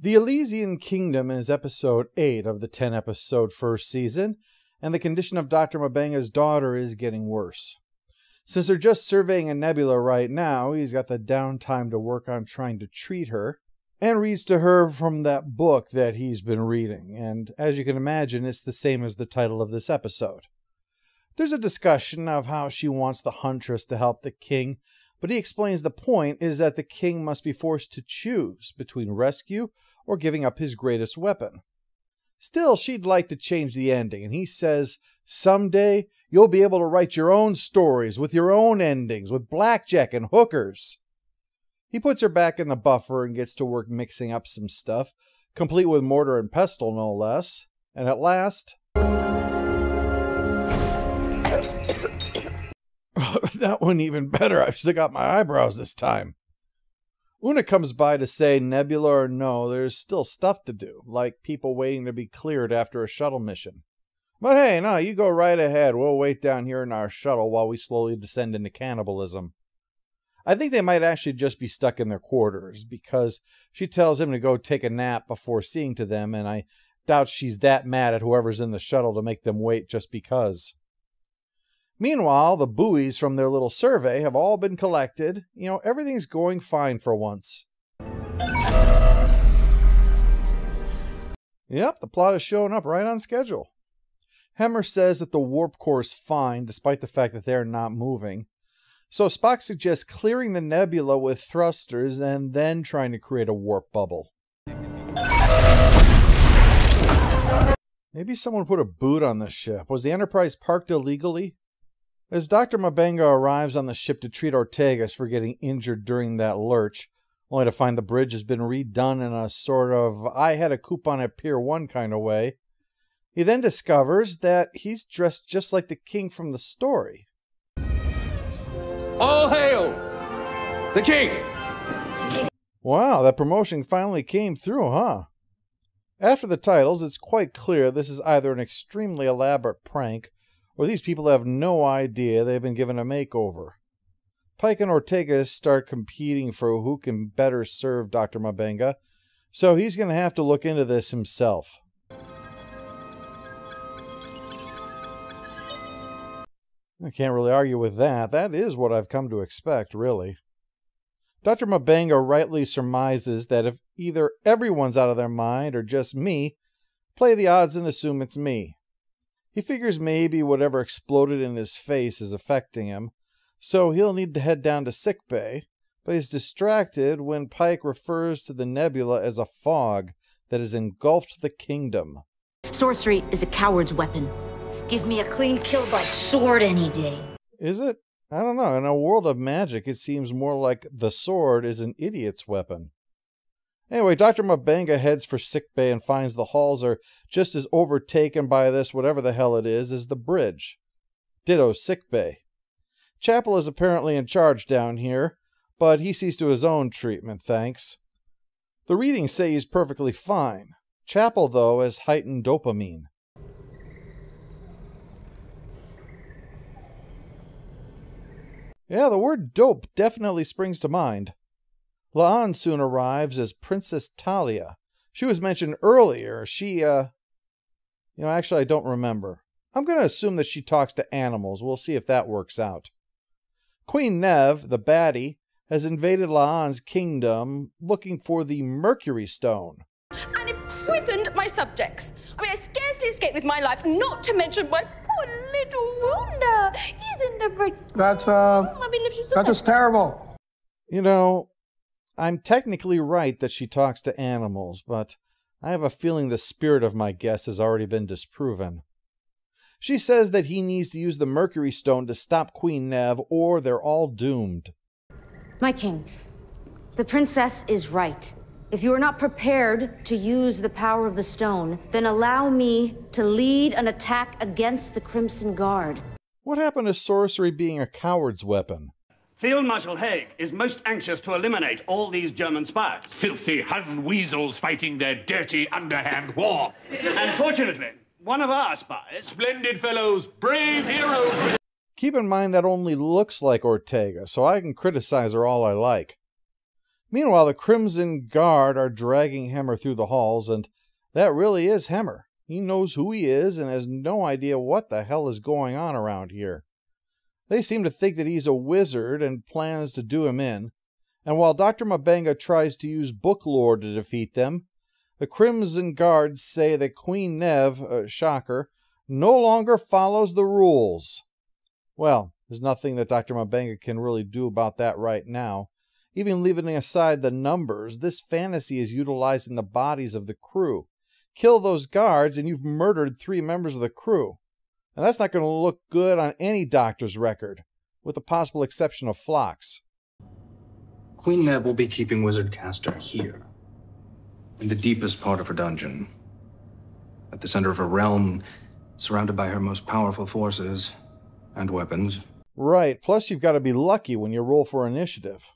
The Elysian Kingdom is episode 8 of the 10 episode first season, and the condition of Dr. M'Benga's daughter is getting worse. Since they're just surveying a nebula right now, he's got the downtime to work on trying to treat her, and reads to her from that book that he's been reading. And as you can imagine, it's the same as the title of this episode. There's a discussion of how she wants the Huntress to help the king, but he explains the point is that the king must be forced to choose between rescue or giving up his greatest weapon. Still, she'd like to change the ending, and he says, Someday you'll be able to write your own stories with your own endings, with blackjack and hookers. He puts her back in the buffer and gets to work mixing up some stuff, complete with mortar and pestle, no less. And at last. that one even better. I've still got my eyebrows this time. Una comes by to say, Nebula or no, there's still stuff to do, like people waiting to be cleared after a shuttle mission. But hey, no, you go right ahead. We'll wait down here in our shuttle while we slowly descend into cannibalism. I think they might actually just be stuck in their quarters because she tells him to go take a nap before seeing to them, and I doubt she's that mad at whoever's in the shuttle to make them wait just because. Meanwhile, the buoys from their little survey have all been collected. You know, everything's going fine for once. Yep, the plot is showing up right on schedule. Hemmer says that the warp core is fine despite the fact that they're not moving. So Spock suggests clearing the nebula with thrusters and then trying to create a warp bubble. Maybe someone put a boot on the ship. Was the Enterprise parked illegally? As Dr. M'Benga arrives on the ship to treat Ortegas for getting injured during that lurch, only to find the bridge has been redone in a sort of I had a coupon at Pier 1 kind of way, he then discovers that he's dressed just like the king from the story. All hail the king! Wow, that promotion finally came through, huh? After the titles, it's quite clear this is either an extremely elaborate prank or these people have no idea they've been given a makeover. Pike and Ortega start competing for who can better serve Dr. M'Benga, so he's going to have to look into this himself. I can't really argue with that. That is what I've come to expect, really. Dr. M'Benga rightly surmises that if either everyone's out of their mind or just me, play the odds and assume it's me. He figures maybe whatever exploded in his face is affecting him, so he'll need to head down to sickbay, but he's distracted when Pike refers to the nebula as a fog that has engulfed the kingdom. Sorcery is a coward's weapon. Give me a clean kill by sword any day. Is it? I don't know. In a world of magic, it seems more like the sword is an idiot's weapon. Anyway, Dr. M'Benga heads for sickbay and finds the halls are just as overtaken by this whatever the hell it is as the bridge. Ditto sickbay. Chapel is apparently in charge down here, but he sees to his own treatment, thanks. The readings say he's perfectly fine. Chapel, though, has heightened dopamine. Yeah, the word dope definitely springs to mind. La'an soon arrives as Princess Talia. She was mentioned earlier. She, uh, you know, actually, I don't remember. I'm going to assume that she talks to animals. We'll see if that works out. Queen Nev, the baddie, has invaded La'an's kingdom looking for the Mercury Stone. And imprisoned my subjects. I mean, I scarcely escaped with my life, not to mention my poor little Wunda. Isn't that That's, uh, Oh, I mean, if she's that's just terrible. You know, I'm technically right that she talks to animals, but I have a feeling the spirit of my guess has already been disproven. She says that he needs to use the Mercury Stone to stop Queen Nev, or they're all doomed. My king, the princess is right. If you are not prepared to use the power of the stone, then allow me to lead an attack against the Crimson Guard. What happened to sorcery being a coward's weapon? Field Marshal Haig is most anxious to eliminate all these German spies. Filthy Hun weasels fighting their dirty underhand war. Unfortunately, one of our spies. Splendid fellows, brave heroes. Keep in mind that only looks like Ortega, so I can criticize her all I like. Meanwhile, the Crimson Guard are dragging Hemmer through the halls, and that really is Hemmer. He knows who he is and has no idea what the hell is going on around here. They seem to think that he's a wizard and plans to do him in. And while Dr. M'Benga tries to use book lore to defeat them, the Crimson Guards say that Queen Nev, uh, shocker, no longer follows the rules. Well, there's nothing that Dr. M'Benga can really do about that right now. Even leaving aside the numbers, this fantasy is utilizing the bodies of the crew. Kill those guards, and you've murdered three members of the crew. And that's not going to look good on any doctor's record, with the possible exception of Phlox. Queen Nev will be keeping Wizard Castor here, in the deepest part of her dungeon, at the center of a realm surrounded by her most powerful forces and weapons. Right, plus you've got to be lucky when you roll for initiative.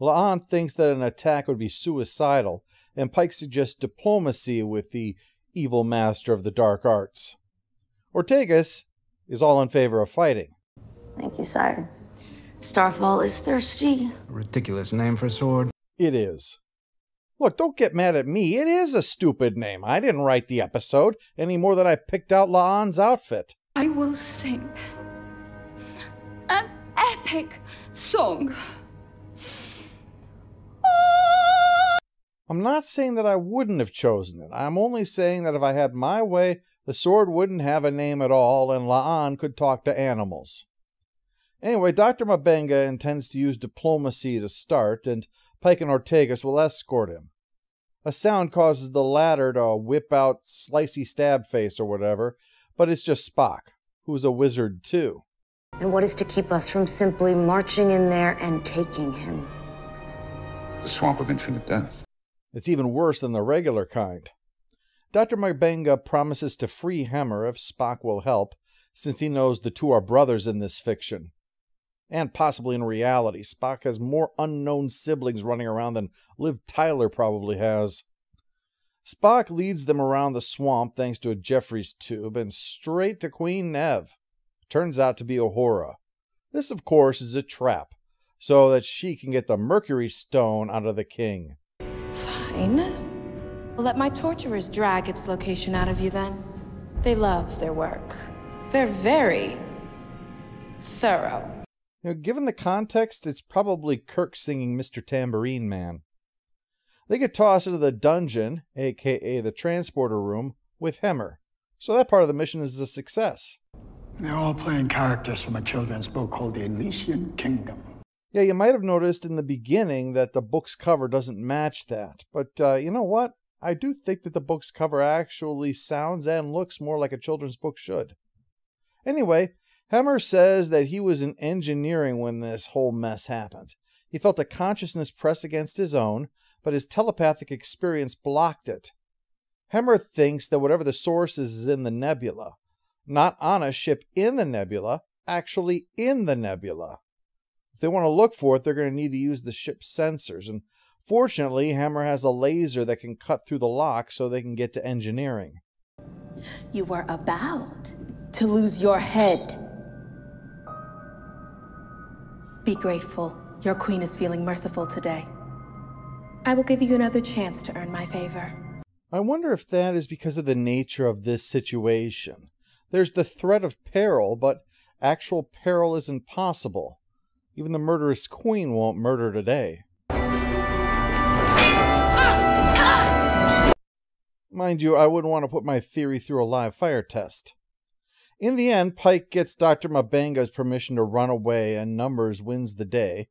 La'an thinks that an attack would be suicidal, and Pike suggests diplomacy with the evil master of the dark arts. Ortegas is all in favor of fighting. Thank you, sire. Starfall is thirsty. A ridiculous name for a sword. It is. Look, don't get mad at me. It is a stupid name. I didn't write the episode any more than I picked out La'an's outfit. I will sing an epic song. I'm not saying that I wouldn't have chosen it. I'm only saying that if I had my way, the sword wouldn't have a name at all, and La'an could talk to animals. Anyway, Dr. M'Benga intends to use diplomacy to start, and Pike and Ortegas will escort him. A sound causes the latter to whip out slicey stab face or whatever, but it's just Spock, who's a wizard too. And what is to keep us from simply marching in there and taking him? The swamp of infinite death. It's even worse than the regular kind. Dr. M'Benga promises to free Hemmer if Spock will help, since he knows the two are brothers in this fiction. And possibly in reality, Spock has more unknown siblings running around than Liv Tyler probably has. Spock leads them around the swamp thanks to a Jefferies tube and straight to Queen Nev. Turns out to be Uhura. This, of course, is a trap, so that she can get the Mercury Stone out of the king. Fine. Let my torturers drag its location out of you then. They love their work. They're very thorough. You know, given the context, it's probably Kirk singing Mr. Tambourine Man. They get tossed into the dungeon, aka the transporter room, with Hemmer. So that part of the mission is a success. They're all playing characters from a children's book called The Elysian Kingdom. Yeah, you might have noticed in the beginning that the book's cover doesn't match that. But uh, you know what? I do think that the book's cover actually sounds and looks more like a children's book should. Anyway, Hemmer says that he was in engineering when this whole mess happened. He felt a consciousness press against his own, but his telepathic experience blocked it. Hemmer thinks that whatever the source is is in the nebula, not on a ship in the nebula, actually in the nebula. If they want to look for it, they're going to need to use the ship's sensors, and fortunately, Hemmer has a laser that can cut through the lock so they can get to engineering. You were about to lose your head. Be grateful. Your queen is feeling merciful today. I will give you another chance to earn my favor. I wonder if that is because of the nature of this situation. There's the threat of peril, but actual peril isn't possible. Even the murderous queen won't murder today. Mind you, I wouldn't want to put my theory through a live fire test. In the end, Pike gets Dr. M'Benga's permission to run away, and Numbers wins the day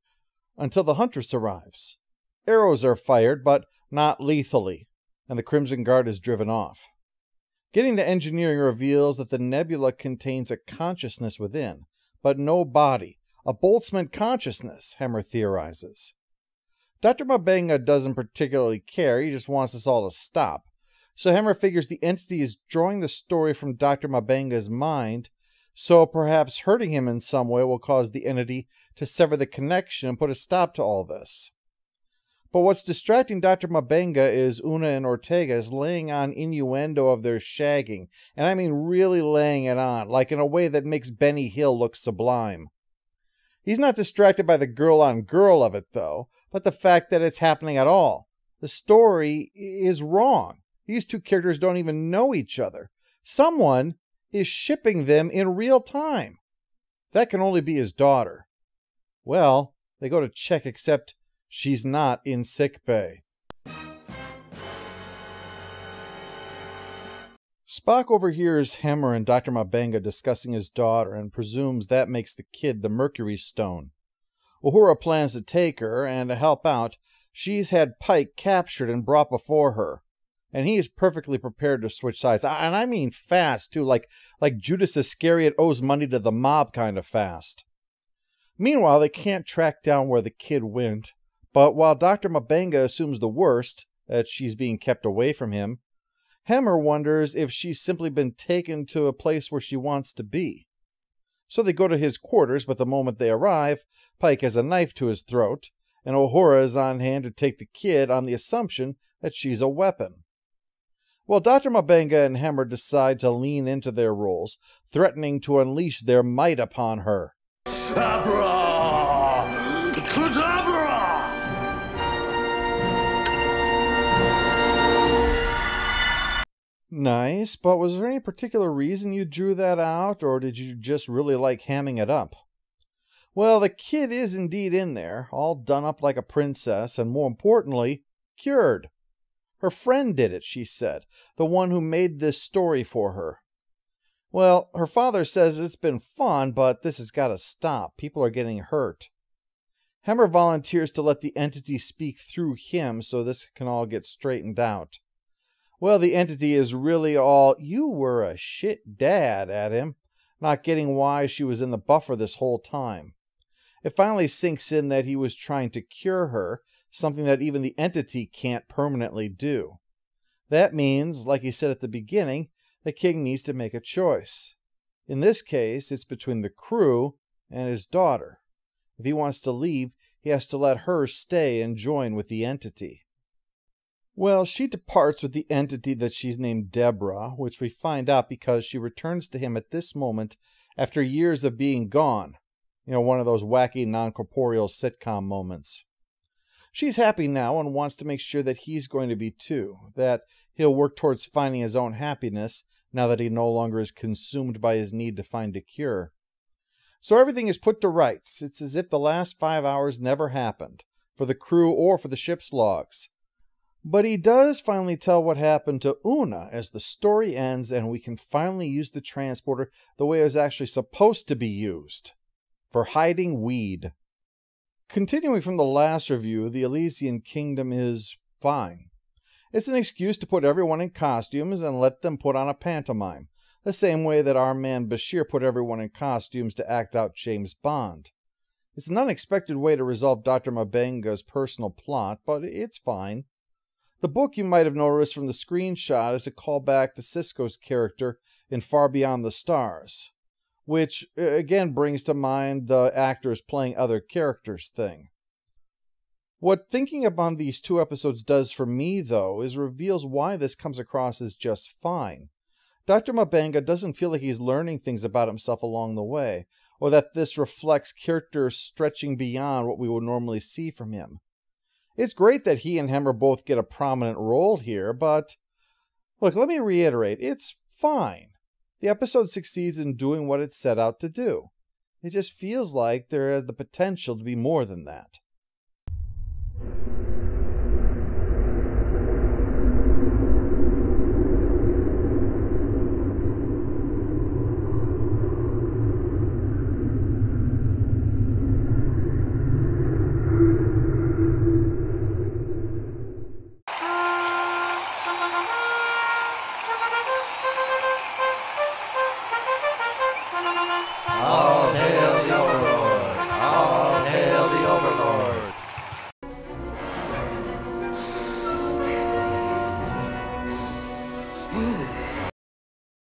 until the Huntress arrives. Arrows are fired, but not lethally, and the Crimson Guard is driven off. Getting to engineering reveals that the nebula contains a consciousness within, but no body, a Boltzmann consciousness, Hemmer theorizes. Dr. M'Benga doesn't particularly care, he just wants us all to stop. So Hemmer figures the entity is drawing the story from Dr. M'Benga's mind, so perhaps hurting him in some way will cause the entity to sever the connection and put a stop to all this. But what's distracting Dr. M'Benga is Una and Ortegas laying on innuendo of their shagging, and I mean really laying it on, like in a way that makes Benny Hill look sublime. He's not distracted by the girl on girl of it, though, but the fact that it's happening at all. The story is wrong. These two characters don't even know each other. Someone is shipping them in real time. That can only be his daughter. Well, they go to check, except she's not in sick bay. Spock overhears Hemmer and Dr. M'Benga discussing his daughter and presumes that makes the kid the Mercury Stone. Uhura plans to take her, and to help out, she's had Pike captured and brought before her. And he is perfectly prepared to switch sides. And I mean fast, too, like, like Judas Iscariot owes money to the mob kind of fast. Meanwhile, they can't track down where the kid went. But while Dr. M'Benga assumes the worst, that she's being kept away from him, Hemmer wonders if she's simply been taken to a place where she wants to be. So they go to his quarters, but the moment they arrive, Pike has a knife to his throat, and Uhura is on hand to take the kid on the assumption that she's a weapon. Well, Dr. M'Benga and Hemmer decide to lean into their roles, threatening to unleash their might upon her. Abra! Nice, but was there any particular reason you drew that out, or did you just really like hamming it up? Well, the kid is indeed in there, all done up like a princess, and more importantly, cured. Her friend did it, she said, the one who made this story for her. Well, her father says it's been fun, but this has got to stop. People are getting hurt. Hemmer volunteers to let the entity speak through him so this can all get straightened out. Well, the entity is really all, you were a shit dad at him, not getting why she was in the buffer this whole time. It finally sinks in that he was trying to cure her, something that even the entity can't permanently do. That means, like he said at the beginning, the king needs to make a choice. In this case, it's between the crew and his daughter. If he wants to leave, he has to let her stay and join with the entity. Well, she departs with the entity that she's named Deborah, which we find out because she returns to him at this moment after years of being gone. You know, one of those wacky non corporeal sitcom moments. She's happy now and wants to make sure that he's going to be too, that he'll work towards finding his own happiness now that he no longer is consumed by his need to find a cure. So everything is put to rights. It's as if the last five hours never happened, for the crew or for the ship's logs. But he does finally tell what happened to Una as the story ends and we can finally use the transporter the way it was actually supposed to be used for hiding weed. Continuing from the last review, the Elysian Kingdom is fine. It's an excuse to put everyone in costumes and let them put on a pantomime, the same way that our man Bashir put everyone in costumes to act out James Bond. It's an unexpected way to resolve Dr. M'Benga's personal plot, but it's fine. The book you might have noticed from the screenshot is a callback to Sisko's character in Far Beyond the Stars, which again brings to mind the actors playing other characters thing. What thinking upon these two episodes does for me, though, is reveals why this comes across as just fine. Dr. M'Benga doesn't feel like he's learning things about himself along the way, or that this reflects character stretching beyond what we would normally see from him. It's great that he and Hemmer both get a prominent role here, but look, let me reiterate it's fine. The episode succeeds in doing what it set out to do. It just feels like there is the potential to be more than that.